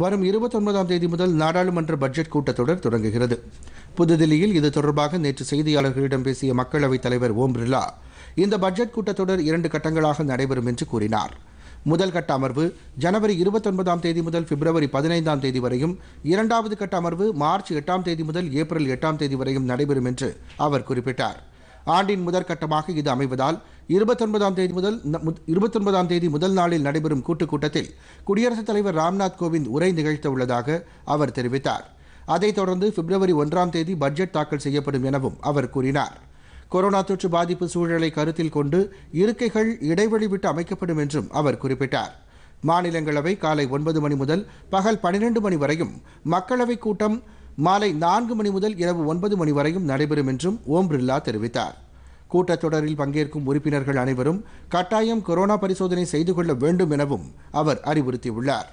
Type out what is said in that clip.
வரும் இருபத்தொன்பதாம் தேதி முதல் நாடாளுமன்ற பட்ஜெட் கூட்டத்தொடர் தொடங்குகிறது. புதுதில்லியில் இது தொடர்பாக நேற்று செய்தியாளர்களிடம் பேசிய மக்களவைத் தலைவர் ஓம் பிர்லா இந்த பட்ஜெட் கூட்டத்தொடர் இரண்டு கட்டங்களாக நடைபெறும் என்று கூறினார். முதல் கட்ட அமர்வு ஜனவரி இருபத்தொன்பதாம் தேதி முதல் பிப்ரவரி பதினைந்தாம் தேதி வரையும் இரண்டாவது கட்ட அமர்வு மார்ச் எட்டாம் தேதி முதல் ஏப்ரல் எட்டாம் தேதி வரையும் நடைபெறும் என்று அவர் குறிப்பிட்டார். ஆண்டின் முதற்கட்டமாக இது அமைவதால் இருபத்தொன்பதாம் தேதி முதல் இருபத்தொன்பதாம் தேதி முதல் நாளில் நடைபெறும் கூட்டுக் கூட்டத்தில் குடியரசுத் தலைவர் ராம்நாத் கோவிந்த் உரை நிகழ்த்த உள்ளதாக அவர் தெரிவித்தார். அதைத் தொடர்ந்து பிப்ரவரி ஒன்றாம் தேதி பட்ஜெட் தாக்கல் செய்யப்படும் எனவும் அவர் கூறினார். கொரோனா தொற்று பாதிப்பு சூழலை கருத்தில் கொண்டு இருக்கைகள் இடைவெளி விட்டு அமைக்கப்படும் என்றும் அவர் குறிப்பிட்டார். மாநிலங்களவை காலை ஒன்பது மணி முதல் பகல் பனிரெண்டு மணி வரையும் மக்களவைக் கூட்டம் மாலை நான்கு மணி முதல் இரவு ஒன்பது மணி வரையும் நடைபெறும் என்றும் ஓம் பிர்லா தெரிவித்தார். கூட்டத்தொடரில் பங்கேற்கும் உறுப்பினர்கள் அனைவரும் கட்டாயம் கொரோனா பரிசோதனை செய்து கொள்ள வேண்டும் எனவும் அவர் அறிவுறுத்தியுள்ளார்.